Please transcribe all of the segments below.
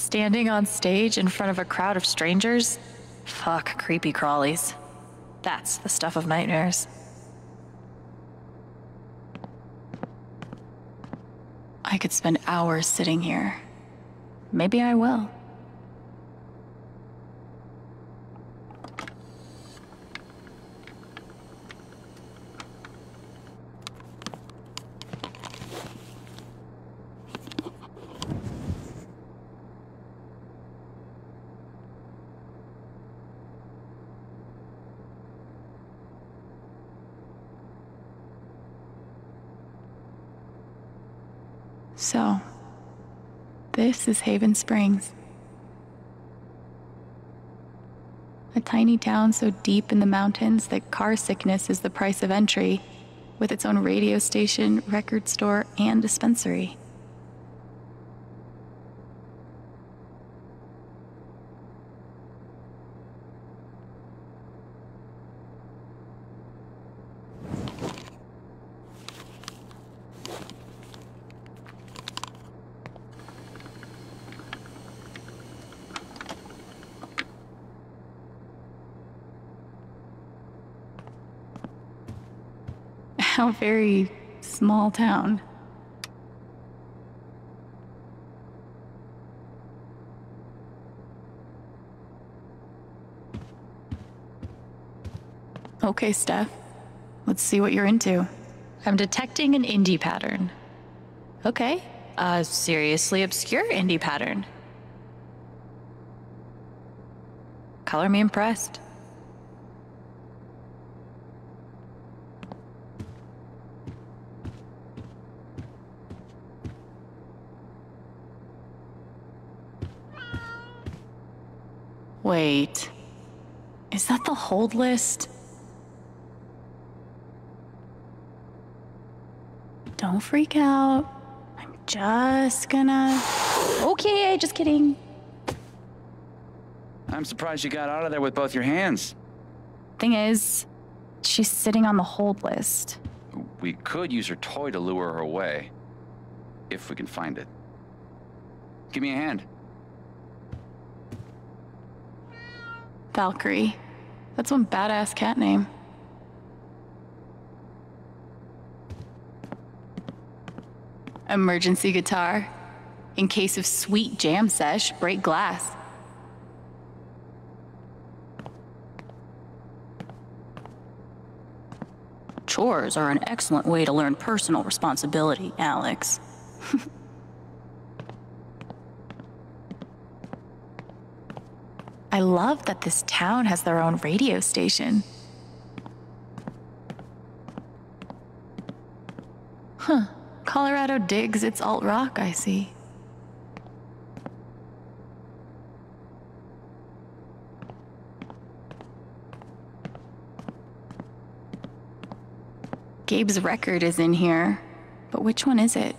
Standing on stage in front of a crowd of strangers? Fuck creepy crawlies. That's the stuff of nightmares. I could spend hours sitting here. Maybe I will. So, this is Haven Springs. A tiny town so deep in the mountains that car sickness is the price of entry, with its own radio station, record store, and dispensary. How very small town. Okay, Steph. Let's see what you're into. I'm detecting an indie pattern. Okay, a seriously obscure indie pattern. Color me impressed. Wait. Is that the hold list? Don't freak out. I'm just gonna. Okay, just kidding. I'm surprised you got out of there with both your hands. Thing is, she's sitting on the hold list. We could use her toy to lure her away. If we can find it. Give me a hand. Valkyrie. That's one badass cat name. Emergency guitar. In case of sweet jam sesh, break glass. Chores are an excellent way to learn personal responsibility, Alex. I love that this town has their own radio station. Huh. Colorado digs its alt rock, I see. Gabe's record is in here, but which one is it?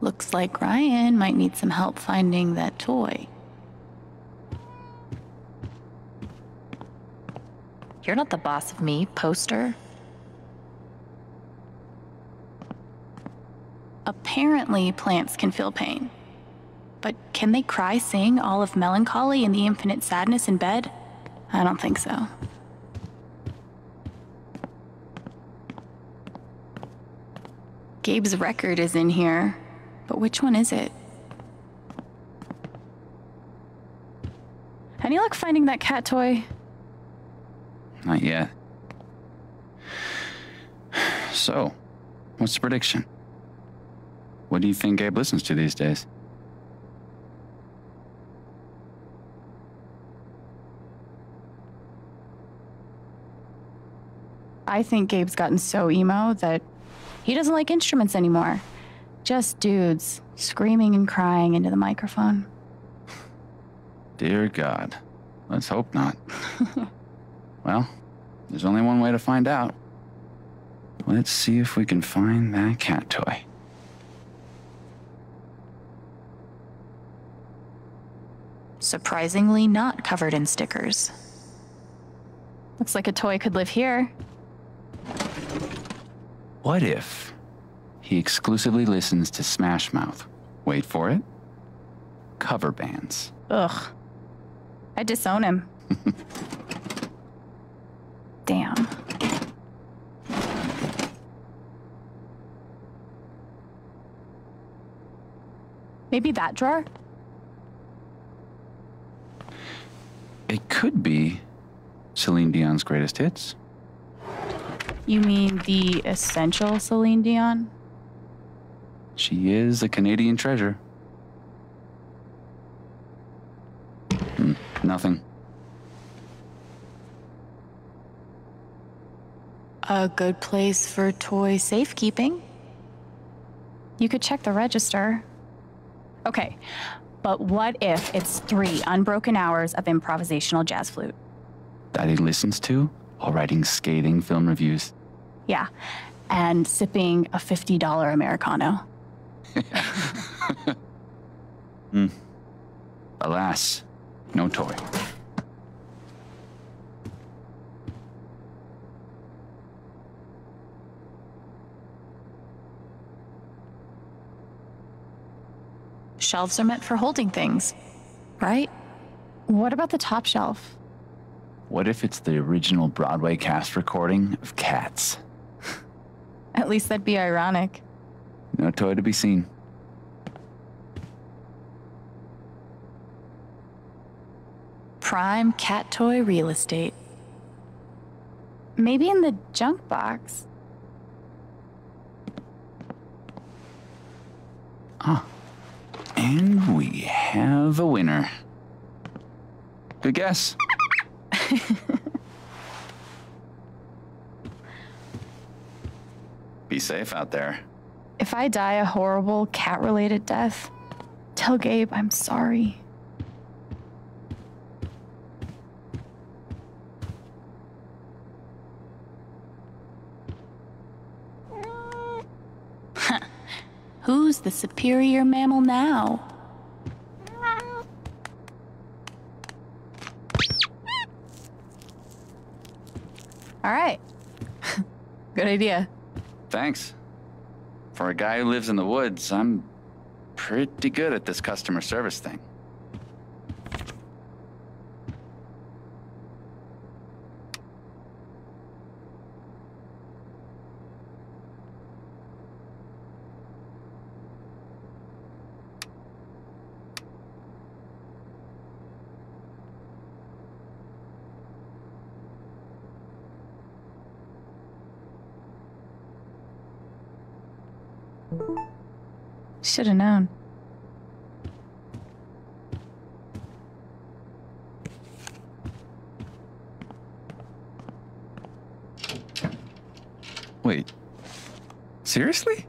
Looks like Ryan might need some help finding that toy. You're not the boss of me, poster. Apparently, plants can feel pain. But can they cry, sing all of Mellon Collie and the Infinite Sadness in bed? I don't think so. Gabe's record is in here, but which one is it? Any luck finding that cat toy? Not yet. So, what's the prediction? What do you think Gabe listens to these days? I think Gabe's gotten so emo that he doesn't like instruments anymore. Just dudes screaming and crying into the microphone. Dear God. Let's hope not. well, there's only one way to find out. Let's see if we can find that cat toy. Surprisingly, not covered in stickers. Looks like a toy could live here. What if he exclusively listens to Smash Mouth. Wait for it. Cover bands. Ugh. I disown him. Damn. Maybe that drawer? It could be Celine Dion's greatest hits. You mean the essential Celine Dion? She is a Canadian treasure. Hmm, nothing. A good place for toy safekeeping. You could check the register. Okay, but what if it's three unbroken hours of improvisational jazz flute? That he listens to while writing scathing film reviews. Yeah, and sipping a $50 Americano. Hmm. Alas, no toy. Shelves are meant for holding things, right? What about the top shelf? What if it's the original Broadway cast recording of Cats? At least that'd be ironic. No toy to be seen. Prime cat toy real estate. Maybe in the junk box. Ah. And we have a winner. Good guess. Be safe out there. If I die a horrible cat related death, tell Gabe I'm sorry. Who's the superior mammal now? All right. Good idea. Thanks. For a guy who lives in the woods, I'm pretty good at this customer service thing. Should have known. Wait. Seriously?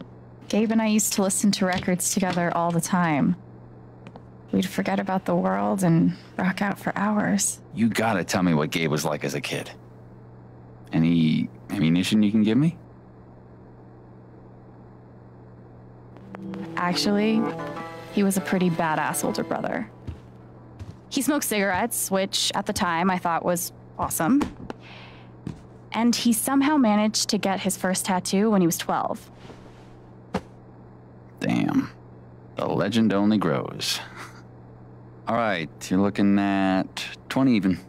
Gabe and I used to listen to records together all the time. We'd forget about the world and rock out for hours. You gotta tell me what Gabe was like as a kid. Any ammunition you can give me? Actually, he was a pretty badass older brother. He smoked cigarettes, which at the time I thought was awesome. And he somehow managed to get his first tattoo when he was 12. Damn. The legend only grows. All right, you're looking at 20 even.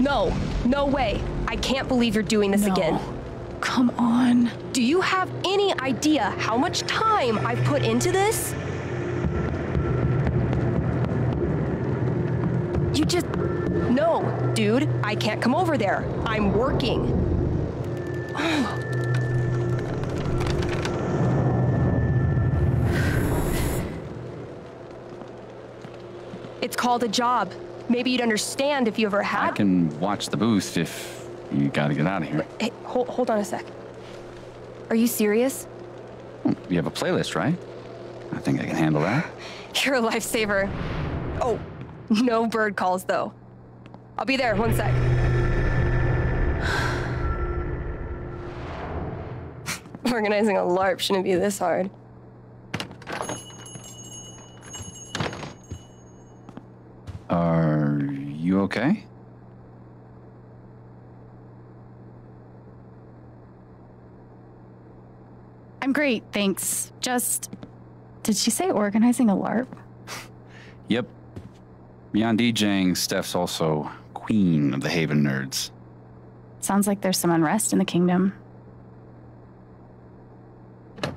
No, no way. I can't believe you're doing this No. again. Come on. Do you have any idea how much time I've put into this? You just. No, dude, I can't come over there. I'm working. It's called a job. Maybe you'd understand if you ever had. I can watch the booth if you gotta get out of here. Hey, hold, hold on a sec. Are you serious? Hmm, you have a playlist, right? I think I can handle that. You're a lifesaver. Oh, no bird calls though. I'll be there, one sec. Organizing a LARP shouldn't be this hard. You okay? I'm great, thanks. Just. Did she say organizing a LARP? yep. Beyond DJing, Steph's also queen of the Haven nerds. Sounds like there's some unrest in the kingdom.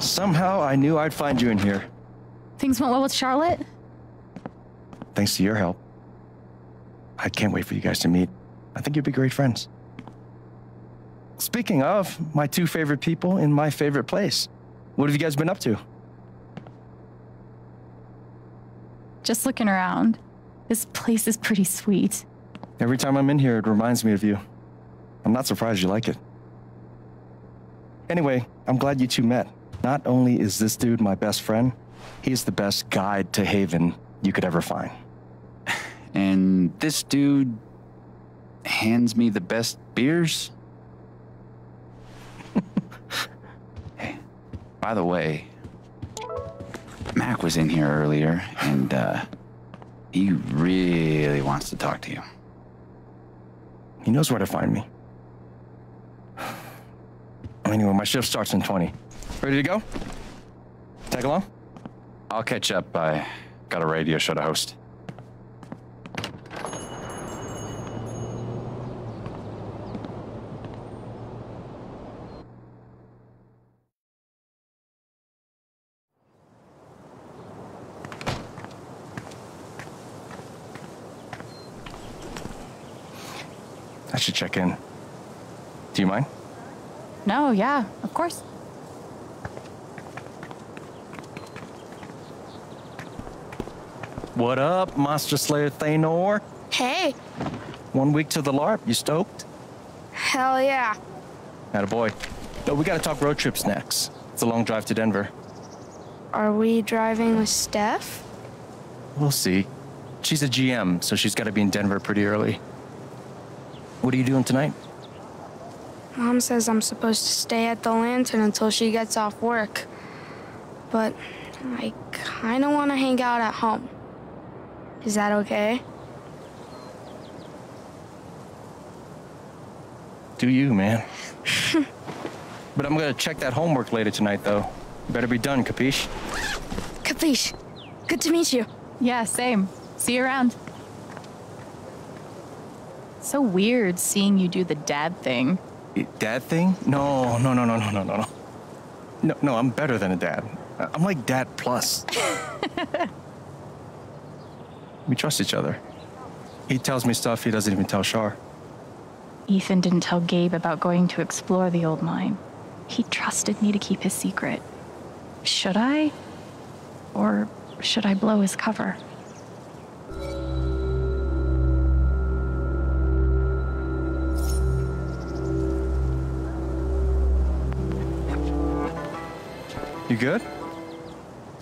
Somehow I knew I'd find you in here. Things went well with Charlotte? Thanks to your help. I can't wait for you guys to meet. I think you'd be great friends. Speaking of, my two favorite people in my favorite place. What have you guys been up to? Just looking around. This place is pretty sweet. Every time I'm in here, it reminds me of you. I'm not surprised you like it. Anyway, I'm glad you two met. Not only is this dude my best friend, he's the best guide to Haven you could ever find. And this dude hands me the best beers? hey, by the way, Mac was in here earlier and uh, he really wants to talk to you. He knows where to find me. Anyway, my shift starts in 20. Ready to go? Tag along? I'll catch up. I got a radio show to host. Should check in. Do you mind? No, yeah, of course. What up, Monster Slayer Thanor? Hey, One week to the LARP. You stoked? hell yeah. Had a boy. No, we gotta talk road trips next. It's a long drive to Denver. Are we driving with Steph? We'll see. She's a GM, so she's gotta be in Denver pretty early. What are you doing tonight? Mom says I'm supposed to stay at the lantern until she gets off work. But I kinda wanna hang out at home. Is that okay? Do you, man? but I'm gonna check that homework later tonight, though. Better be done, capiche? Capiche. Good to meet you. Yeah, same. See you around. So weird seeing you do the dad thing. Dad thing? No, no, no, no, no, no, no, no. No, no, I'm better than a dad. I'm like dad plus. we trust each other. He tells me stuff he doesn't even tell Char. Ethan didn't tell Gabe about going to explore the old mine. He trusted me to keep his secret. Should I? Or should I blow his cover? You good?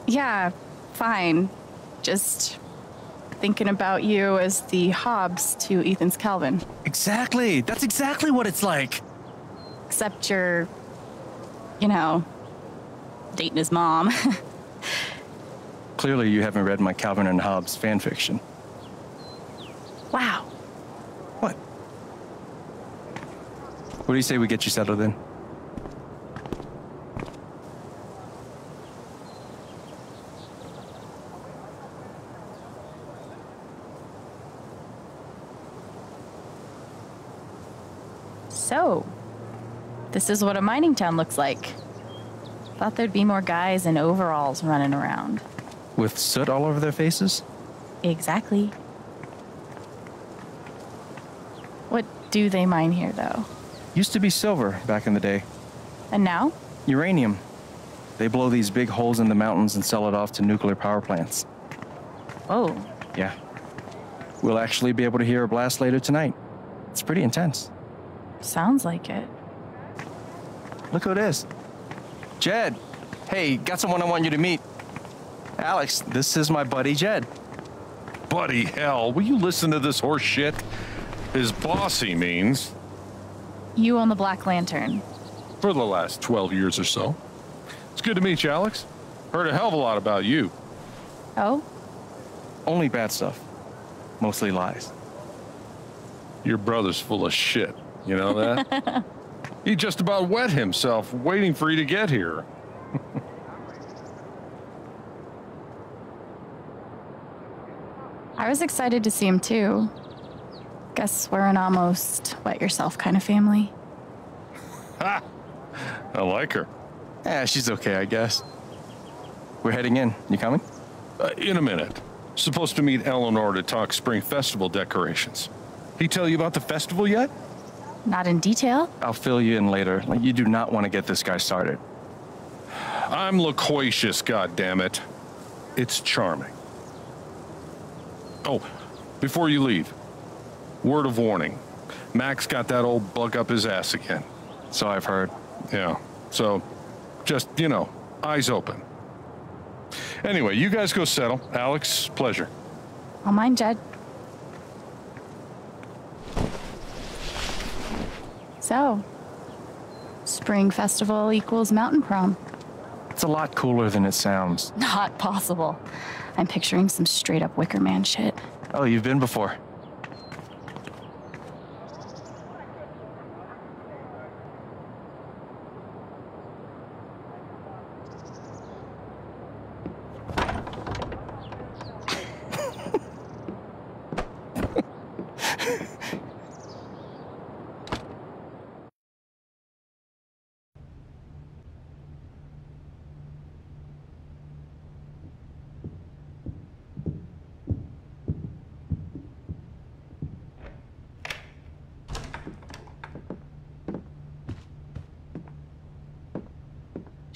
Yeah, fine. Just thinking about you as the Hobbes to Ethan's Calvin. Exactly. That's exactly what it's like. Except you're, you know, dating his mom. Clearly, you haven't read my Calvin and Hobbes fan fiction. wow. What? What do you say we get you settled in? So, this is what a mining town looks like. Thought there'd be more guys in overalls running around. With soot all over their faces? Exactly. What do they mine here, though? Used to be silver back in the day. And now? Uranium. They blow these big holes in the mountains and sell it off to nuclear power plants. Oh, Yeah. We'll actually be able to hear a blast later tonight. It's pretty intense. sounds like it. Look who it is. Jed. Hey, got someone I want you to meet. Alex, this is my buddy Jed. Buddy, hell, will you listen to this horse shit? His bossy means You own the Black Lantern. for the last 12 years or so. It's good to meet you, Alex. Heard a hell of a lot about you. Oh? Only bad stuff. Mostly lies. Your brother's full of shit. You know that? He just about wet himself waiting for you to get here. I was excited to see him too. Guess we're an almost wet yourself kind of family. I like her. Yeah, she's okay, I guess. We're heading in. You coming? Uh, in a minute. Supposed to meet Eleanor to talk spring festival decorations. He tell you about the festival yet? Not in detail. I'll fill you in later. Like, you do not want to get this guy started. I'm loquacious, goddammit. It's charming. Oh, before you leave, word of warning. Max got that old bug up his ass again. So I've heard. Yeah, so just, you know, eyes open. Anyway, you guys go settle. Alex, pleasure. All mine, Jed. So, spring festival equals mountain prom. It's a lot cooler than it sounds. Not possible. I'm picturing some straight up Wicker Man shit. Oh, you've been before.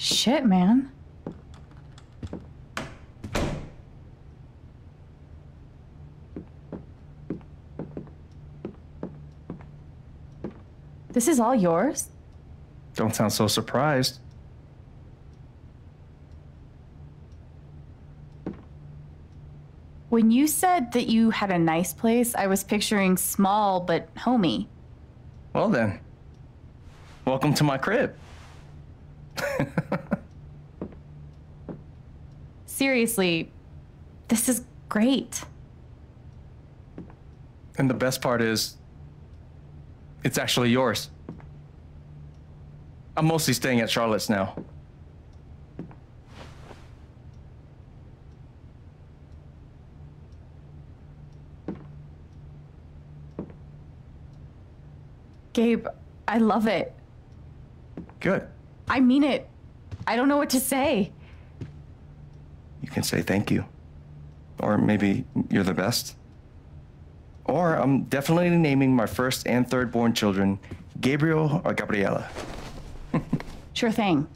Shit, man. This is all yours? Don't sound so surprised. When you said that you had a nice place, I was picturing small but homey. Well then, welcome to my crib. Seriously, this is great. And the best part is, it's actually yours. I'm mostly staying at Charlotte's now. Gabe, I love it. Good. I mean it. I don't know what to say. You can say thank you. Or maybe you're the best. Or I'm definitely naming my first and third born children Gabriel or Gabriela. Sure thing.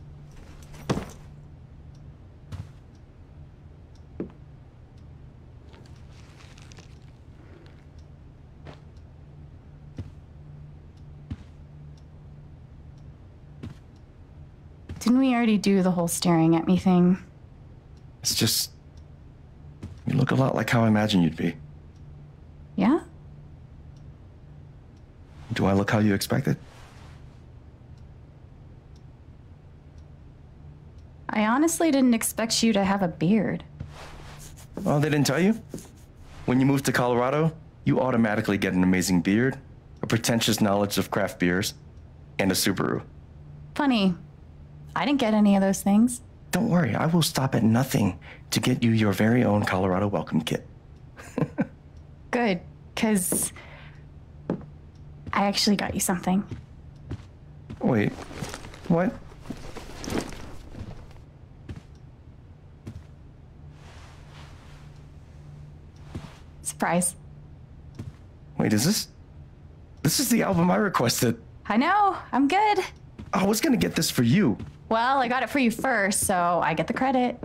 Didn't we already do the whole staring at me thing? It's just. You look a lot like how I imagined you'd be. Yeah? Do I look how you expected? I honestly didn't expect you to have a beard. Oh, they didn't tell you? When you move to Colorado, you automatically get an amazing beard, a pretentious knowledge of craft beers, and a Subaru. Funny. I didn't get any of those things. Don't worry, I will stop at nothing to get you your very own Colorado welcome kit. Good, because I actually got you something. Wait, what? Surprise. Wait, is this? This is the album I requested. I know, I'm good. I was gonna get this for you. Well, I got it for you first, so I get the credit.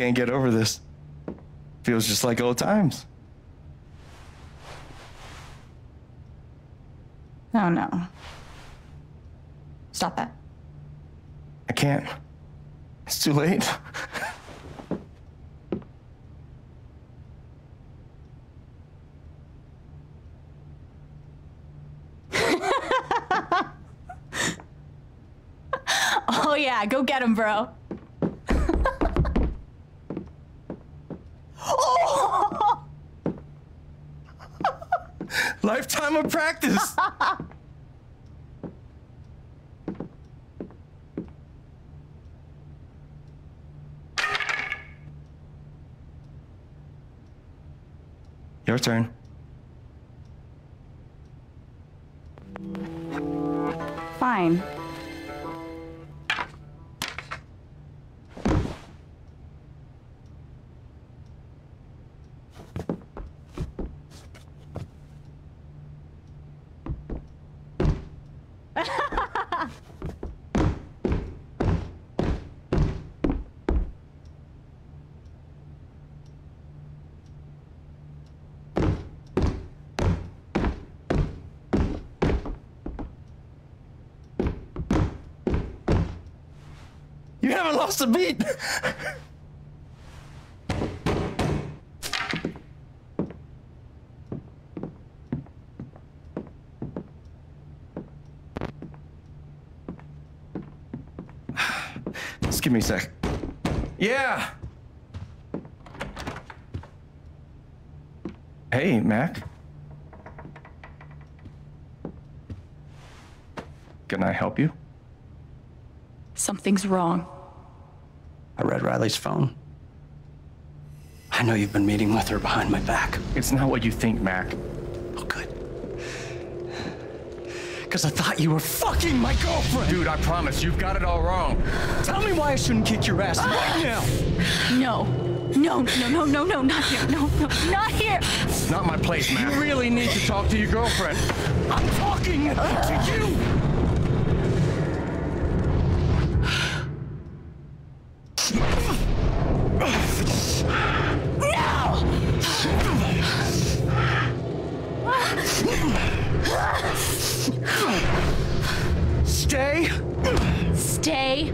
Can't get over this. Feels just like old times. Oh, no. Stop that. I can't. It's too late. Oh yeah, go get him, bro. Lifetime of practice. Your turn. Fine. Haven't lost a beat. Just give me a sec. Yeah. Hey, Mac. Can I help you? Something's wrong. I read Riley's phone. I know you've been meeting with her behind my back. It's not what you think, Mac. Oh, good. Because I thought you were fucking my girlfriend. Dude, I promise, you've got it all wrong. Tell me why I shouldn't kick your ass right ah! now. No. No, no, no, no, no, not here. No, no, not here. It's not my place, Mac. You really need to talk to your girlfriend. I'm talking to you. Stay Stay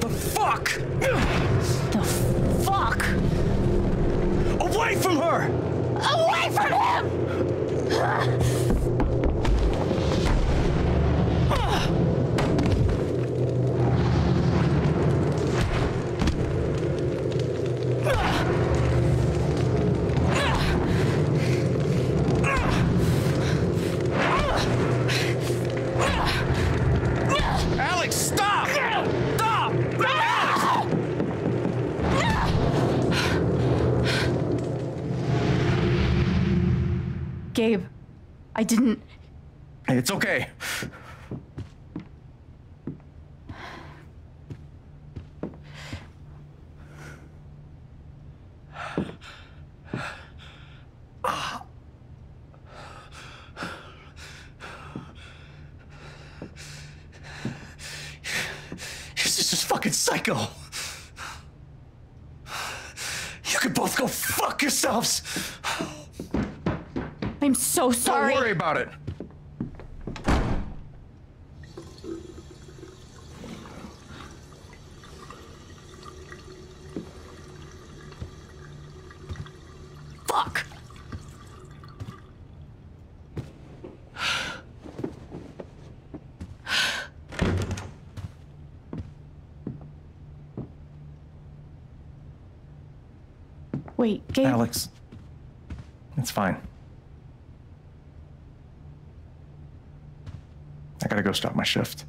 the fuck the fuck away from her! away from him! Gabe, I didn't. It's okay. Psycho. You could both go fuck yourselves. I'm so sorry. Don't worry about it. Fuck. Wait, Gabe. Alex, it's fine. I gotta go start my shift.